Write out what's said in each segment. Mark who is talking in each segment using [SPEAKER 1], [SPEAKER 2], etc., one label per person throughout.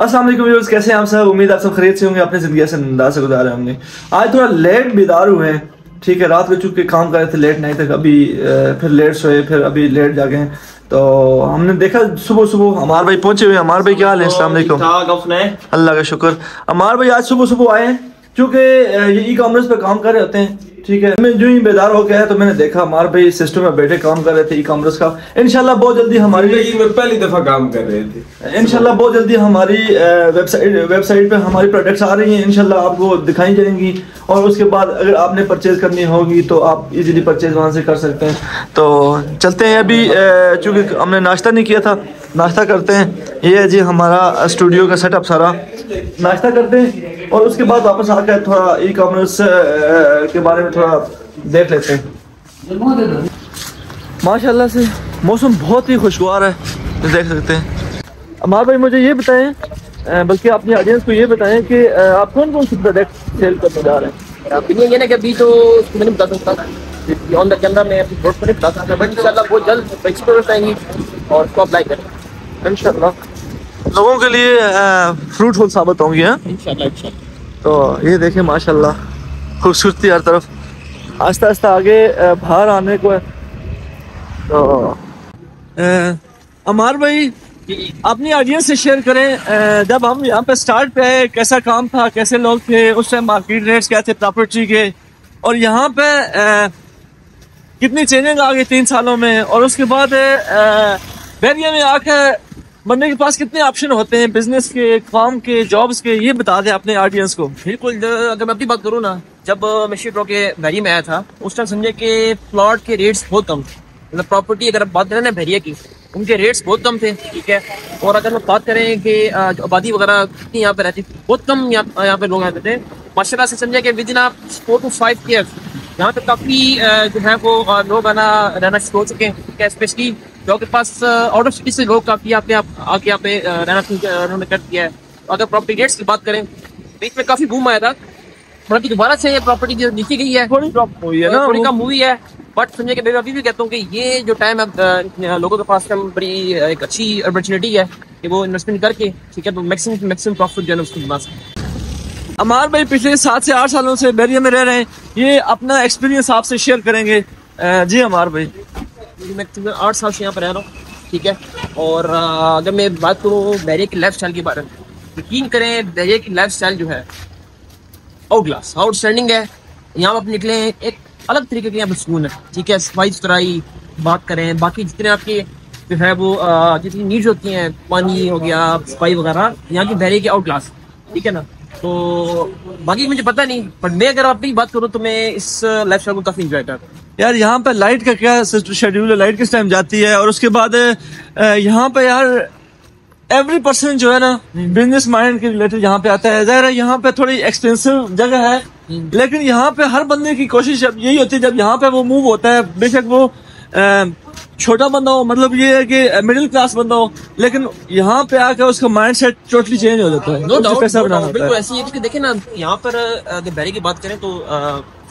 [SPEAKER 1] अस्सलाम वालेकुम व्यूअर्स कैसे हैं आप सब? उम्मीद आप सब खरीद से होंगे अपनी ज़िंदगी से अंदाज से गुजारे होंगे। आज थोड़ा लेट बेदार हुए हैं ठीक है रात को चुके काम कर रहे थे लेट नाइट तक अभी फिर लेट सोए फिर अभी लेट जागे हैं। तो हमने देखा सुबह सुबह हमार भाई पहुँचे हुए हमार भाई क्या हाल है? अस्सलाम वालेकुम। अल्लाह का शुक्र। हमार भाई आज सुबह सुबह आए हैं? क्योंकि ये ई कॉमर्स पे काम कर रहे होते हैं ठीक है। मैं जो ही बेदार हो गया तो मैंने देखा हमारे भाई सिस्टम में बैठे काम कर रहे थे ई कॉमर्स का। इनशाला बहुत जल्दी हमारी
[SPEAKER 2] में पहली दफ़ा काम कर रहे थे।
[SPEAKER 1] इनशाला बहुत जल्दी हमारी वेबसाइट वेबसाइट पे हमारी प्रोडक्ट्स आ रही हैं। इनशाला आपको दिखाई जाएँगी। और उसके बाद अगर आपने परचेज करनी होगी तो आप इजीली परचेज वहाँ से कर सकते हैं। तो चलते हैं अभी चूँकि हमने नाश्ता नहीं किया था। नाश्ता करते हैं। ये है जी हमारा स्टूडियो का सेटअप सारा। नाश्ता करते हैं और उसके बाद वापस आकर थोड़ा ई कॉमर्स के बारे में थोड़ा देख लेते हैं। माशाल्लाह से मौसम बहुत ही खुशगवार है। ये देख सकते हैं। अमार भाई, मुझे ये बताएँ बल्कि अपनी ऑडियंस को ये बताएँ कि आप कौन कौन से प्रोडक्ट सेल करने जा रहे हैं?
[SPEAKER 3] ये ना कि अभी तो उसको मैं नहीं बता सकता ऑन द कैमरा में बहुत जल्द प्रोडक्ट आएँगी और उसको अप्लाई करें
[SPEAKER 1] इंशाल्लाह। लोगों के लिए फ्रूटफुल साबित होंगी हैं?
[SPEAKER 3] इंशाल्लाह इंशाल्लाह।
[SPEAKER 1] तो ये देखें माशाल्लाह खूबसूरती हर तरफ़। आस्ता आस्ता आगे बाहर आने को है। तो अमार भाई अपनी ऑडियंस से शेयर करें जब हम यहाँ पे स्टार्ट पे आए कैसा काम था कैसे लोग थे उस टाइम मार्केट रेट्स क्या थे प्रॉपर्टी के और यहाँ पे कितनी चेंजिंग आ गई तीन सालों में और उसके बाद बैरिया में आकर बंदे के पास कितने ऑप्शन होते हैं? बिज़नेस के काम के जॉब्स के ये बता दें अपने ऑडियंस को।
[SPEAKER 3] बिल्कुल अगर मैं अपनी बात करूँ ना जब अ, मैं शिफ्ट बैरिया में आया था उस टाइम समझे कि प्लॉट के रेट्स बहुत कम थे। मतलब प्रॉपर्टी अगर आप बात करें ना बैरिया की उनके रेट्स बहुत कम थे ठीक है? और अगर हम बात करें कि आबादी वगैरह कितनी यहाँ पे रहती बहुत कम यहाँ यहाँ पे लोग रहते थे। माशाल्लाह से समझे कि विद इन आप फोर टू फाइव ईयर यहाँ पे काफ़ी जो है वो लोग आना रहना शुरू हो चुके है स्पेशली जो के पास आउट ऑफ़ सिटी से लोग काफ़ी यहाँ पे आप आके यहाँ पे रहना उन्होंने कर दिया है। अगर प्रॉपर्टी रेट्स की बात करें बीच में काफ़ी बूम आया था। अभी दोबारा से ये प्रॉपर्टी जो नीचे गई है
[SPEAKER 1] थोड़ी ड्रॉप हुई है ना
[SPEAKER 3] थोड़ी कम हुई है। बट समझे कि मैं अभी भी कहता हूँ कि ये जो टाइम है लोगों के पास टाइम बड़ी एक अच्छी अपॉर्चुनिटी है कि वो इन्वेस्टमेंट करके ठीक है तो मैक्सिमम मैक्सिमम प्रॉफिट जो है उसको बना सकते
[SPEAKER 1] अमार भाई पिछले सात से आठ सालों से बैरिया में रह रहे हैं। ये अपना एक्सपीरियंस आपसे शेयर करेंगे। जी अमार भाई।
[SPEAKER 3] हैं। मैं तकरीबन आठ साल से यहाँ पर रह रहा हूँ, ठीक है? और अगर मैं बात करूँ बैरिया की लाइफ स्टाइल के बारे में, यकीन करें बैरिया की लाइफ स्टाइल जो है आउट क्लास आउटस्टैंडिंग है। यहाँ पर आप निकले एक अलग तरीके के यहाँ पर सुकून है, ठीक है? सफ़ाई सुथराई, बात करें, बाकी जितने आपके जो है वो जितनी नीड्स होती हैं, पानी हो गया, सफ़ाई वगैरह, यहाँ की बैरिया की आउट क्लास ठीक है ना? तो बाकी मुझे पता नहीं बट मैं अगर अपनी बात करूँ तो मैं इस लाइफ स्टाइल को काफ़ी इंजॉय करता हूँ।
[SPEAKER 1] यार यहाँ पे लाइट का क्या शेड्यूल है? लाइट किस टाइम जाती है? और उसके बाद यहाँ पे यार एवरी पर्सन जो है ना बिज़नेस माइंड के रिलेटेड यहाँ पे आता है। ज़ाहिर है यहाँ पे थोड़ी एक्सपेंसिव जगह है लेकिन यहाँ पे हर बंदे की कोशिश अब यही होती है जब यहाँ पे वो मूव होता है बेशक वो छोटा बंदा हो मतलब ये है कि मिडिल क्लास बंदा हो लेकिन यहाँ पे आकर उसका माइंड सेट टोटली चेंज हो जाता है।
[SPEAKER 3] नो
[SPEAKER 1] उसे
[SPEAKER 3] डाउट
[SPEAKER 1] पैसा बनाना
[SPEAKER 3] बिल्कुल ऐसी है क्योंकि देखिए ना यहाँ पर अगर बैरी की बात करें तो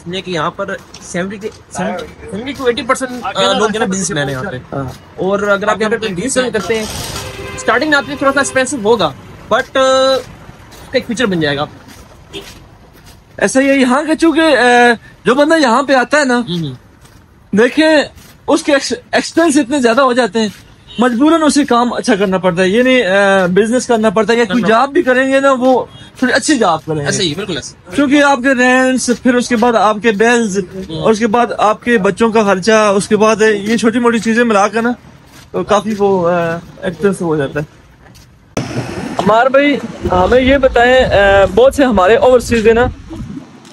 [SPEAKER 3] समझिए कि यहाँ पर सेवेंटी टू एटी परसेंट लोग जो बिज़नेस मैन है यहाँ पे।
[SPEAKER 1] हाँ।
[SPEAKER 3] और अगर आप यहाँ पे बिज़नेस करते हैं स्टार्टिंग में आपके थोड़ा सा एक्सपेंसिव होगा बट उसका एक फ्यूचर बन जाएगा।
[SPEAKER 1] ऐसा ही है यहाँ के चूँकि जो बंदा यहाँ पे आता है ना देखें उसके एक्सपेंस इतने ज़्यादा हो जाते हैं मजबूरन उसे काम अच्छा करना पड़ता है ये नहीं बिज़नेस करना पड़ता है या कोई जॉब भी करेंगे ना वो थोड़ी अच्छी जॉब
[SPEAKER 3] ऐसे
[SPEAKER 1] करेंगे
[SPEAKER 3] ही। बिल्कुल ऐसे।
[SPEAKER 1] क्योंकि आपके रेंट्स फिर उसके बाद आपके बेल्स और उसके बाद आपके बच्चों का खर्चा उसके बाद ये छोटी मोटी चीज़ें मिलाकर ना तो काफ़ी वो एक्सपेंसिव हो जाता है। अमार भाई हमें ये बताएँ बहुत से हमारे ओवरसीज है ना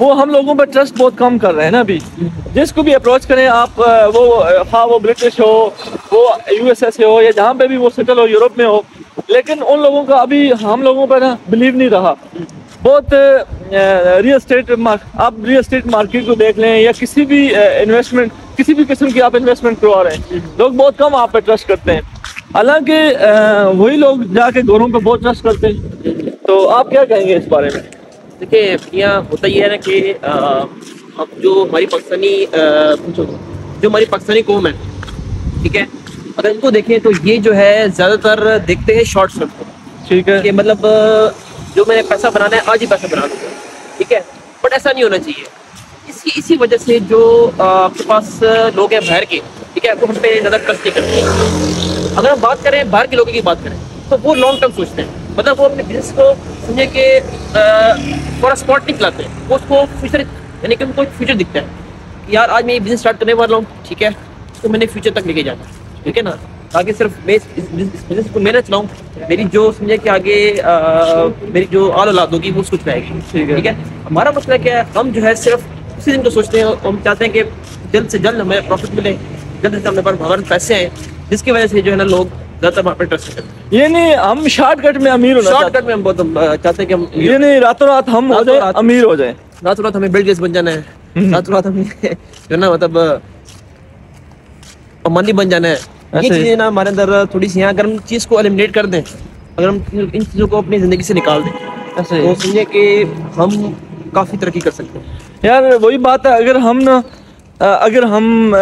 [SPEAKER 1] वो हम लोगों पर ट्रस्ट बहुत कम कर रहे हैं ना अभी। जिसको भी अप्रोच करें आप वो हाँ वो ब्रिटिश हो वो यूएसए से हो या जहाँ पे भी वो सेटल हो यूरोप में हो लेकिन उन लोगों का अभी हम लोगों पर ना बिलीव नहीं रहा। बहुत रियल स्टेट आप रियल स्टेट मार्केट को देख लें या किसी भी इन्वेस्टमेंट किसी भी किस्म की आप इन्वेस्टमेंट करवा रहे हैं। लोग बहुत कम आप पे ट्रस्ट करते हैं। हालाँकि वही लोग जाके घरों पे बहुत ट्रस्ट करते हैं। तो आप क्या कहेंगे इस बारे में?
[SPEAKER 3] देखिए, यहाँ होता ही है ना कि अब जो हमारी पाकिस्तानी जो हमारी पाकिस्तानी कौम है, ठीक है? अगर इनको देखें तो ये जो है ज़्यादातर देखते हैं शॉर्ट फ़िल्म को।
[SPEAKER 1] ठीक है।
[SPEAKER 3] कि मतलब जो मैंने पैसा बनाना है आज ही पैसा बना दूँगा। ठीक है? बट ऐसा नहीं होना चाहिए। इसी इसी वजह से जो आपके पास लोग हैं बाहर के ठीक है? वो हम पे ज़्यादा ट्रस्ट नहीं करते। अगर हम बात करें बाहर के लोगों की बात करें तो वो लॉन्ग टर्म सोचते हैं। मतलब वो अपने बिज़नेस को समझे कि थोड़ा स्पॉट नहीं खिलाते हैं वो उसको फ्यूचर यानी कि उनको फ्यूचर दिखता है। यार आज मैं ये बिज़नेस स्टार्ट करने वाला हूँ ठीक है? तो मैंने फ्यूचर तक लेके जाना। है ठीक है ना? ताकि सिर्फ़ मैं इस बिज़नेस को मेहनत चलाऊँ मेरी जो समझे कि आगे अ, मेरी जो आल औलाद होगी वो उसको चलाएगी।
[SPEAKER 1] ठीक है।
[SPEAKER 3] हमारा मसला क्या है हम जो है सिर्फ़ उसी दिन को सोचते हैं और हम चाहते हैं कि जल्द से जल्द हमें प्रॉफिट मिले जल्द से हमें पास हमारे पास आए जिसकी वजह से जो है ना लोग ज़्यादातर पे ट्रस्ट करते हैं।
[SPEAKER 1] ये नहीं हम शॉर्टकट में अमीर होना
[SPEAKER 3] शॉर्टकट में हम बहुत चाहते हैं कि हम
[SPEAKER 1] ये नहीं रातों रात हम हो जाए अमीर हो जाए।
[SPEAKER 3] रात रात हमें बिल गेट्स बन जाना है। रातों रात हमें जो ना मतलब अमानी बन जाना है। ये चीज़ें ना हमारे अंदर थोड़ी सी अगर हम चीज़ को एलिमिनेट कर दें अगर हम इन चीज़ों को अपनी ज़िंदगी से निकाल दें
[SPEAKER 1] ऐसे।
[SPEAKER 3] तो समझे कि हम काफ़ी तरक्की कर सकते हैं।
[SPEAKER 1] यार वही बात है अगर हम ना अगर हम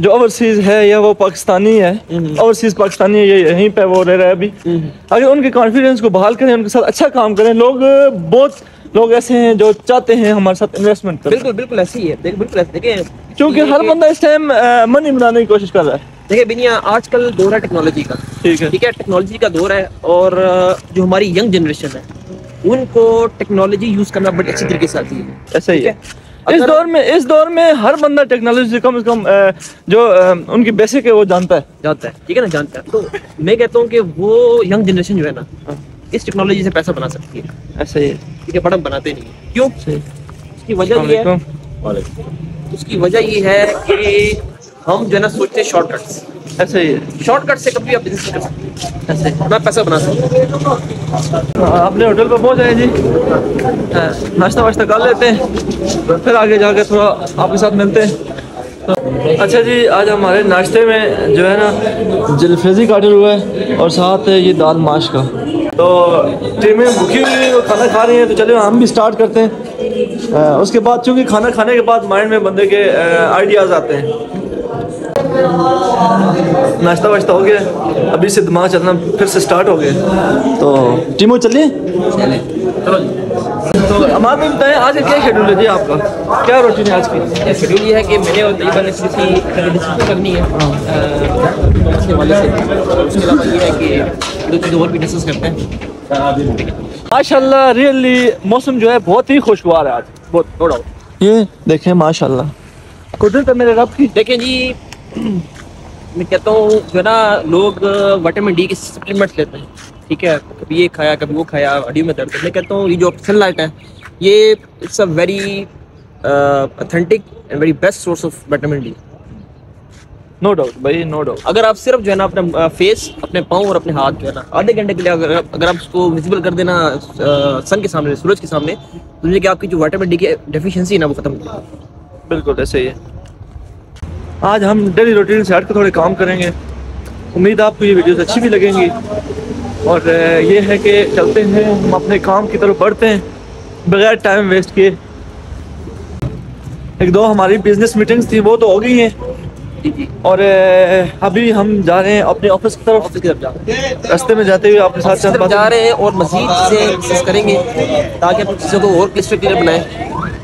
[SPEAKER 1] जो ओवरसीज है या वो पाकिस्तानी है
[SPEAKER 3] हम्म।
[SPEAKER 1] ओवरसीज पाकिस्तानी है ये यहीं पे वो रह रहा है अभी। अगर उनके कॉन्फिडेंस को बहाल करें उनके साथ अच्छा काम करें लोग बहुत लोग ऐसे हैं जो चाहते हैं हमारे साथ इन्वेस्टमेंट करें।
[SPEAKER 3] बिल्कुल बिल्कुल ऐसी ही है बिल्कुल ऐसे देखिए
[SPEAKER 1] क्योंकि हर बंदा इस टाइम मनी बनाने की कोशिश कर रहा है।
[SPEAKER 3] देखिए बिनिया आजकल दौर है टेक्नोलॉजी का।
[SPEAKER 1] ठीक है।
[SPEAKER 3] ठीक है टेक्नोलॉजी का दौर है और जो हमारी यंग जनरेशन है उनको टेक्नोलॉजी यूज़ करना बड़ी अच्छी तरीके से आती है।
[SPEAKER 1] ऐसा ही है। इस दौर में इस दौर में हर बंदा टेक्नोलॉजी से कम से कम जो उनकी बेसिक है वो जानता है।
[SPEAKER 3] जानता है। ठीक है ना? जानता है। तो मैं कहता हूँ कि वो यंग जनरेशन जो है ना इस टेक्नोलॉजी से पैसा बना सकती है।
[SPEAKER 1] ऐसा ही
[SPEAKER 3] ठीक है? बट हम बनाते नहीं हैं। क्यों? उसकी वजह ये है उसकी वजह ये है कि हम जो है ना सोचते हैं शॉर्टकट्स
[SPEAKER 1] ऐसा ही
[SPEAKER 3] शॉर्टकट से कभी आप बिज़नेस कर सकते
[SPEAKER 1] ऐसे
[SPEAKER 3] मैं पैसा बना सकता हूँ।
[SPEAKER 1] अपने होटल पर पहुँच गए जी। हाँ, नाश्ता वाश्ता कर लेते हैं। फिर आगे जाके थोड़ा आपके साथ मिलते हैं। अच्छा जी आज हमारे नाश्ते में जो है ना जलफ्रेजी का ऑर्डर हुआ है और साथ है ये दाल माश का। तो टीमें भूखी हुई हैं, खाना खा रही हैं तो चलो हम भी स्टार्ट करते हैं। उसके बाद चूँकि खाना खाने के बाद माइंड में बंदे के आइडियाज़ आते हैं। नाश्ता वाश्ता हो गया। अभी से दिमाग चलना फिर से स्टार्ट हो गया। तो टीमो चलिए। तो हमारे में बताएँ आज क्या शेड्यूल है जी आपका? क्या रूटीन है आज की?
[SPEAKER 3] शेड्यूल ये है कि मैंने और तैयबा ने थोड़ी सी डिस्कशन करनी है। अ, उसके वाले से। उसके अलावा ये है कि दो चीज़ और भी डिस्कस करते हैं।
[SPEAKER 1] माशाल्लाह रियली मौसम जो है बहुत ही खुशगवार है आज। बहुत डाउट ये देखें माशाल्लाह। कुदरत मेरे रब की।
[SPEAKER 3] देखें जी मैं कहता हूँ जो है ना लोग विटामिन डी के सप्लीमेंट्स लेते हैं। ठीक है? कभी ये खाया कभी वो खाया हड्डियों में दर्द मैं कहता हूँ ये जो सनलाइट है ये it's a very authentic and very best source of vitamin D
[SPEAKER 1] no doubt भाई नो डाउट
[SPEAKER 3] अगर आप सिर्फ़ जो है ना अपने फेस अपने पाँव और अपने हाथ जो है ना आधे घंटे के लिए अगर अगर आप उसको विजिबल कर देना सन के सामने सूरज के सामने तो समझिए कि आपकी जो विटामिन डी की डेफिशिएंसी है ना वो खत्म
[SPEAKER 1] बिल्कुल ऐसे ही है। आज हम डेली रूटीन से हट के थोड़े काम करेंगे। उम्मीद आपको ये वीडियोस अच्छी भी लगेंगी। और ये है कि चलते हैं हम अपने काम की तरफ़ बढ़ते हैं बगैर टाइम वेस्ट किए। एक दो हमारी बिज़नेस मीटिंग्स थी वो तो हो गई हैं। और अभी हम जा रहे हैं अपने ऑफ़िस की तरफ़।
[SPEAKER 3] ऑफ़िस की तरफ़ जा
[SPEAKER 1] रास्ते में जाते हुए आपके साथ चंद
[SPEAKER 3] जा रहे हैं और मजीद चीज़ें डिस्कस करेंगे ताकि अपनी चीज़ों को और क्लियर बनाएँ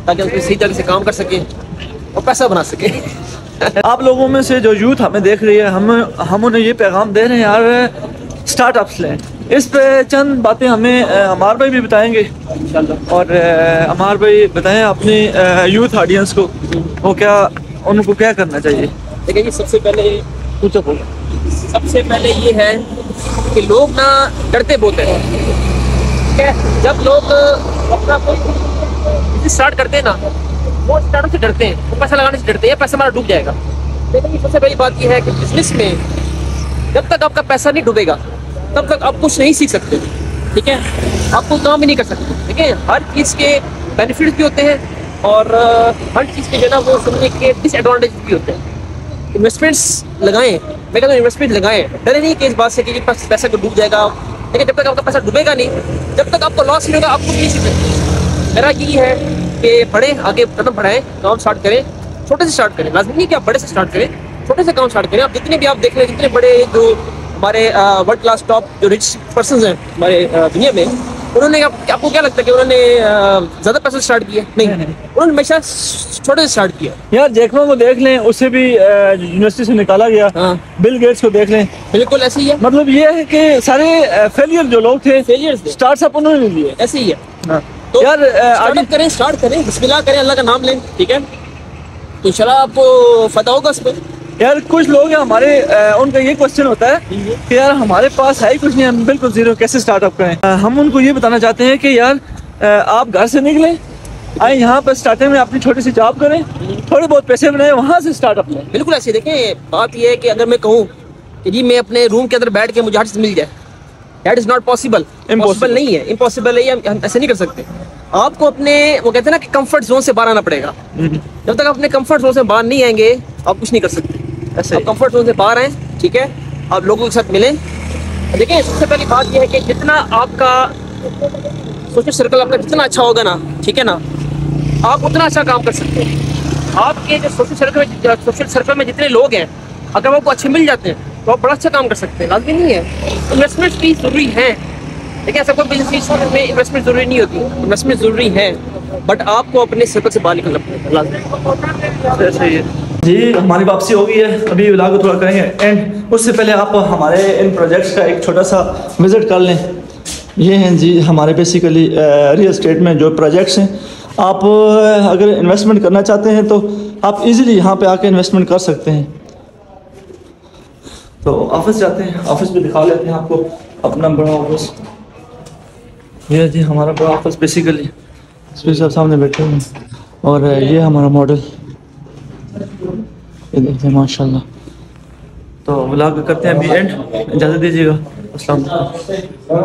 [SPEAKER 3] ताकि हम सही तरह से काम कर सकें और पैसा बना सकें।
[SPEAKER 1] आप लोगों में से जो यूथ हमें देख रही है हम हम उन्हें ये पैगाम दे रहे हैं यार स्टार्टअप्स लें। इस पे चंद बातें हमें अमार भाई भी बताएँगे। और अमार भाई बताएँ अपनी यूथ ऑडियंस को। वो क्या उनको क्या करना चाहिए?
[SPEAKER 3] देखिए सबसे पहले
[SPEAKER 1] पूछो बोलो
[SPEAKER 3] सबसे पहले ये है कि लोग ना डरते बहुत हैं। ठीक है? जब लोग अपना कोई स्टार्ट करते हैं ना वो स्टार्टअप से डरते हैं, वो पैसा लगाने से डरते हैं पैसा हमारा डूब जाएगा। लेकिन सबसे पहली बात यह है कि बिज़नेस में जब तक आपका पैसा नहीं डूबेगा, तब तक आप कुछ नहीं सीख सकते, ठीक है? आप कोई काम भी नहीं कर सकते, ठीक है? हर चीज़ के बेनिफिट्स भी होते हैं और हर चीज़ के जो ना, वो समझने के डिसएडवांटेज भी होते हैं। इन्वेस्टमेंट्स लगाएँ, मैं कहता हूँ इन्वेस्टमेंट लगाएँ। डरे नहीं कि इस बात से कि पैसा को डूब जाएगा। लेकिन जब तक आपका पैसा डूबेगा नहीं, जब तक आपको लॉस नहीं होगा, आप कुछ नहीं सीख सकते। मेरा यही है कि पढ़ें आगे कदम बढ़ाएँ काम स्टार्ट करें छोटे से स्टार्ट करें। लाजमी नहीं कि आप बड़े से स्टार्ट करें छोटे से काम स्टार्ट करें। आप जितने भी आप देख लें जितने बड़े जो हमारे वर्ल्ड क्लास टॉप जो रिच पर्सन हैं हमारे दुनिया में उन्होंने आप- आपको क्या लगता है कि उन्होंने ज़्यादा पैसे स्टार्ट किया नहीं। उन्होंने हमेशा छोटे से स्टार्ट किया।
[SPEAKER 1] यार जैकमा को देख लें उसे भी यूनिवर्सिटी से निकाला गया।
[SPEAKER 3] हाँ।
[SPEAKER 1] बिल गेट्स को देख लें।
[SPEAKER 3] बिल्कुल ऐसे ही है।
[SPEAKER 1] मतलब ये है कि सारे फेलियर जो लोग थे
[SPEAKER 3] फेलियर्स
[SPEAKER 1] स्टार्टअप उन्होंने लिए।
[SPEAKER 3] ऐसे ही है।
[SPEAKER 1] हाँ।
[SPEAKER 3] तो
[SPEAKER 1] यार आगे
[SPEAKER 3] करें स्टार्ट करें। बिस्मिल्लाह करें अल्लाह का नाम लें ठीक है? तो इंशाल्लाह आपको फ़ायदा होगा उस पर
[SPEAKER 1] यार कुछ लोग हैं हमारे उनका ये क्वेश्चन होता है कि यार हमारे पास है ही कुछ नहीं हम बिल्कुल ज़ीरो कैसे स्टार्टअप करें? हम उनको ये बताना चाहते हैं कि यार आप घर से निकलें आए यहाँ पर स्टार्टिंग में अपनी छोटी सी जॉब करें थोड़े बहुत पैसे बनाए वहाँ से स्टार्टअप लें
[SPEAKER 3] बिल्कुल ऐसे देखें बात यह है कि अगर मैं कहूँ कि जी मैं अपने रूम के अंदर बैठ के मुझे हर चीज़ मिल जाए that is not possible
[SPEAKER 1] Impossible.
[SPEAKER 3] Impossible नहीं है. इम्पॉसिबल है हम हम ऐसे नहीं कर सकते. आपको अपने वो कहते हैं ना कि कंफर्ट जोन से बाहर आना पड़ेगा. जब तक अपने कंफर्ट जोन से बाहर नहीं आएँगे आप कुछ नहीं कर सकते.
[SPEAKER 1] ऐसे
[SPEAKER 3] कंफर्ट जोन से बाहर आए ठीक है? आप लोगों के साथ मिलें. देखिए सबसे पहली बात यह है कि जितना आपका सोशल सर्कल आपका जितना अच्छा होगा ना ठीक है ना? आप उतना अच्छा काम कर सकते हैं. आपके जो सोशल सर्कल में सोशल सर्कल में जितने लोग हैं अगर वो आपको अच्छे मिल जाते हैं तो आप बड़ा अच्छा काम कर सकते हैं। लाजमी नहीं है। इन्वेस्टमेंट भी ज़रूरी है। देखिए ऐसा कोई बिज़नेस में इन्वेस्टमेंट ज़रूरी नहीं होती। इन्वेस्टमेंट ज़रूरी है। बट आपको अपने सर्कल से बाहर निकलना पड़ेगा।
[SPEAKER 1] जी, हमारी वापसी हो गई है। अभी व्लॉग थोड़ा करेंगे। एंड उससे पहले आप हमारे इन प्रोजेक्ट्स का एक छोटा सा विज़िट कर लें। ये हैं जी, हमारे बेसिकली रियल स्टेट में जो प्रोजेक्ट्स हैं। आप अगर इन्वेस्टमेंट करना चाहते हैं तो आप इजीली यहाँ पे आके इन्वेस्टमेंट कर सकते हैं। तो ऑफ़िस जाते हैं ऑफ़िस में दिखा लेते हैं आपको अपना बड़ा ऑफ़िस ये जी हमारा बड़ा ऑफ़िस बेसिकली सब सामने बैठे हुए हैं। और ये हमारा मॉडल ये देखते हैं माशाल्लाह। तो ब्लॉग करते हैं अभी एंड इजाज़त दीजिएगा। वालेकुम।